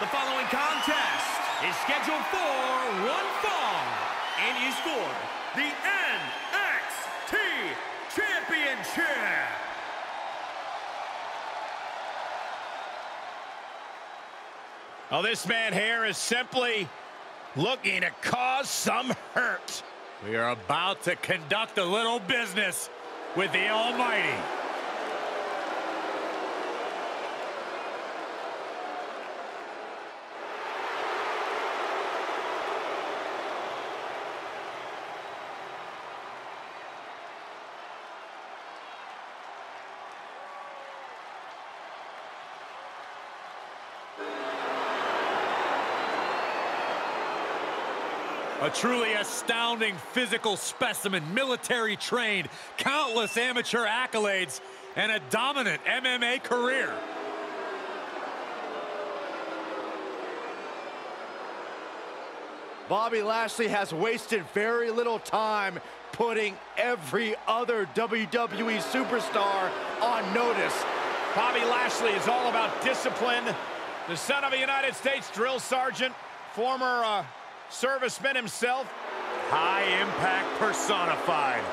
The following contest is scheduled for one fall and is for the NXT Championship. Oh, this man here is simply looking to cause some hurt. We are about to conduct a little business with the Almighty. A truly astounding physical specimen, military trained, countless amateur accolades, and a dominant MMA career. Bobby Lashley has wasted very little time putting every other WWE superstar on notice. Bobby Lashley is all about discipline. The son of a United States drill sergeant, former uh, serviceman himself. High impact personified.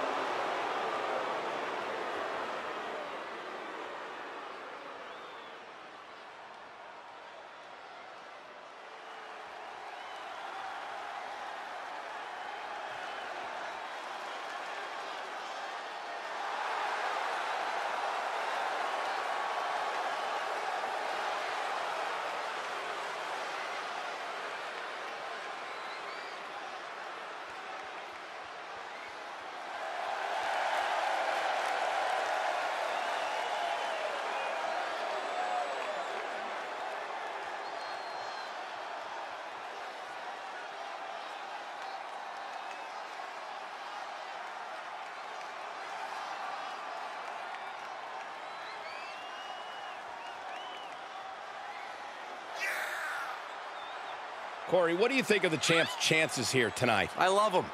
Corey, what do you think of the champ's chances here tonight? I love him.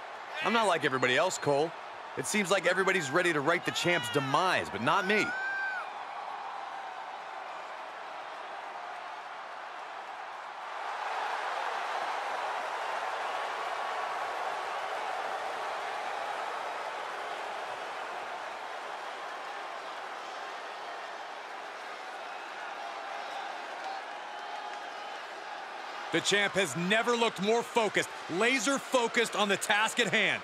I'm not like everybody else, Cole. It seems like everybody's ready to write the champ's demise, but not me. The champ has never looked more focused, laser focused on the task at hand.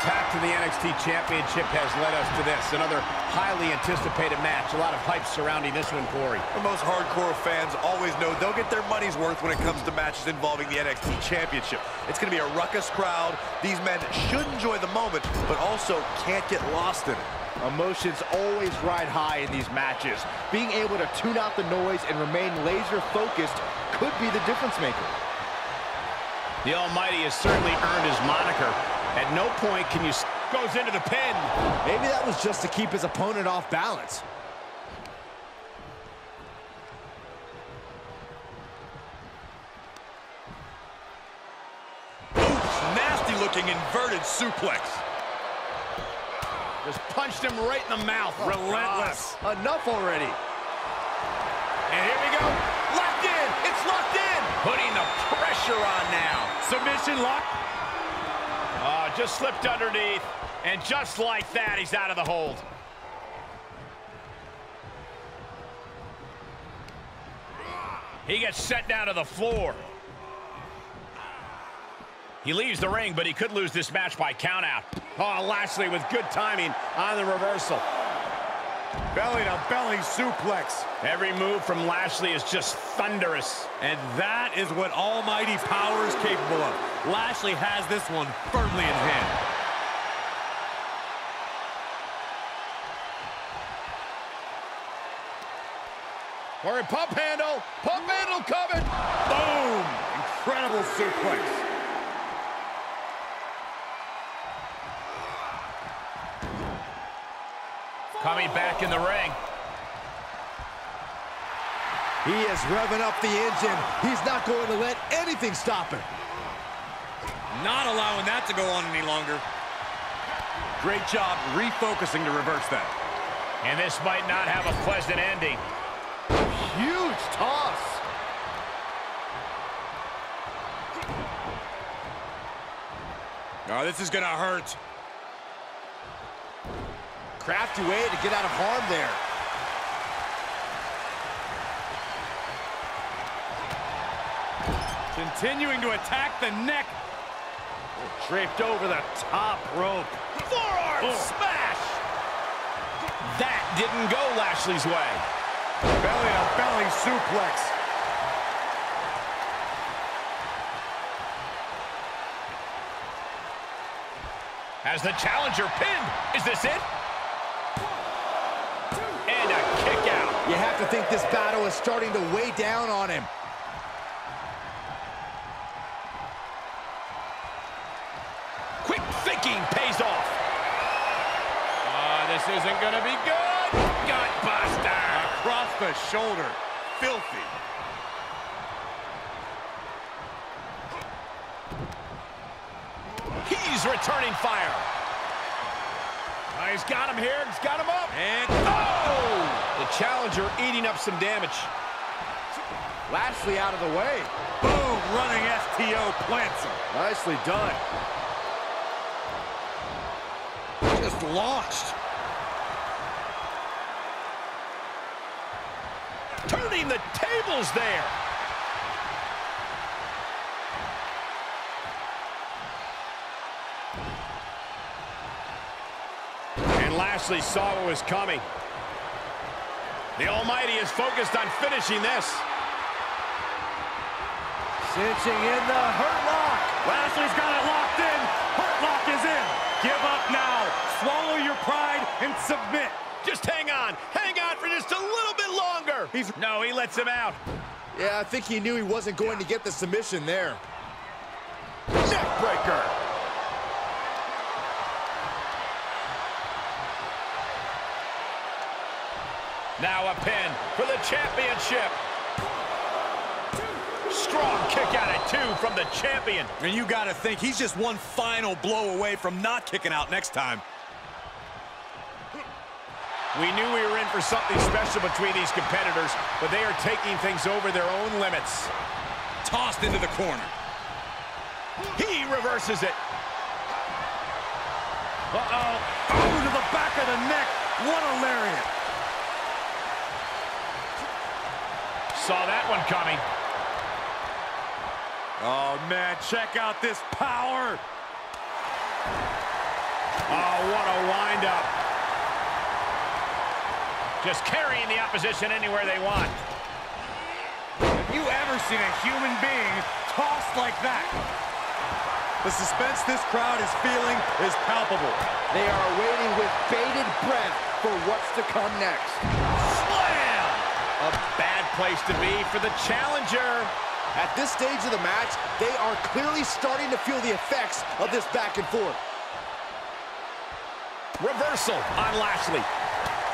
Path to the NXT Championship has led us to this. Another highly anticipated match. A lot of hype surrounding this one, Corey. The most hardcore fans always know they'll get their money's worth when it comes to matches involving the NXT Championship. It's going to be a ruckus crowd. These men should enjoy the moment, but also can't get lost in it. Emotions always ride high in these matches. Being able to tune out the noise and remain laser focused could be the difference maker. The Almighty has certainly earned his moniker. At no point can you... Goes into the pin. Maybe that was just to keep his opponent off balance. Oops, nasty looking inverted suplex. Just punched him right in the mouth. Oh, Relentless. Enough already. And here we go. Locked in. It's locked in. Putting the pressure on now. Submission lock. Oh, just slipped underneath. And just like that, he's out of the hold. He gets set down to the floor. He leaves the ring, but he could lose this match by countout. Oh, Lashley with good timing on the reversal. Belly to belly suplex. Every move from Lashley is just thunderous. And that is what almighty power is capable of. Lashley has this one firmly in hand. Corey, pump handle. Pump handle coming. Boom. Incredible suplex. Coming back in the ring. He is revving up the engine. He's not going to let anything stop him. Not allowing that to go on any longer. Great job refocusing to reverse that. And this might not have a pleasant ending. Huge toss. Oh, this is going to hurt. Crafty way to get out of harm there. Continuing to attack the neck. Draped over the top rope. Forearm Oh. smash! That didn't go Lashley's way. Belly to belly suplex. As the challenger pinned. Is this it? You have to think this battle is starting to weigh down on him. Quick thinking pays off. Uh, this isn't going to be good. Gutbuster. Across the shoulder. Filthy. He's returning fire. Oh, he's got him here. He's got him up. And Oh! The challenger eating up some damage. Lashley out of the way. Boom. Running STO plants him. Nicely done. just launched. Turning the tables there. And Lashley saw what was coming. The Almighty is focused on finishing this. Cinching in the hurt lock. Lashley's got it locked in. Hurt lock is in. Give up now. Swallow your pride and submit. Just hang on. Hang on for just a little bit longer. He's No, he lets him out. Yeah, I think he knew he wasn't going to get the submission there. Neckbreaker. Now a pin for the championship. Strong kick out at two from the champion. And you got to think he's just one final blow away from not kicking out next time. We knew we were in for something special between these competitors, but they are taking things over their own limits. Tossed into the corner. He reverses it. Uh-oh. Oh, to the back of the neck. What a lariat. Saw that one coming. Oh, man, check out this power. Oh, what a windup. Just carrying the opposition anywhere they want. Have you ever seen a human being tossed like that? The suspense this crowd is feeling is palpable. They are waiting with bated breath for what's to come next. Slam! A bad place to be for the challenger. At this stage of the match, they are clearly starting to feel the effects of this back and forth. Reversal on Lashley.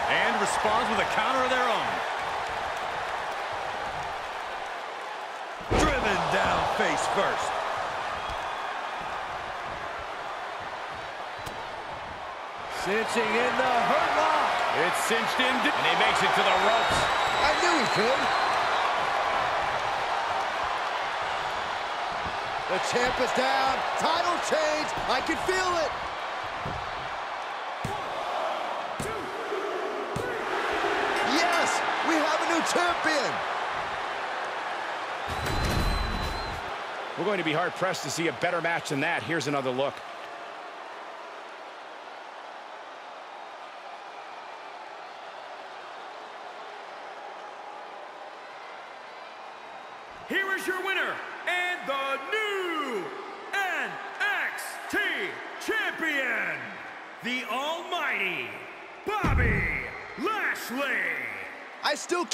And responds with a counter of their own. Driven down face first. Cinching in the hurt lock. It's cinched in. And he makes it to the ropes. I knew he could. The champ is down. Title change. I can feel it. Yes, we have a new champion. We're going to be hard-pressed to see a better match than that. Here's another look. Here is your winner and the new NXT Champion, the Almighty Bobby Lashley. I still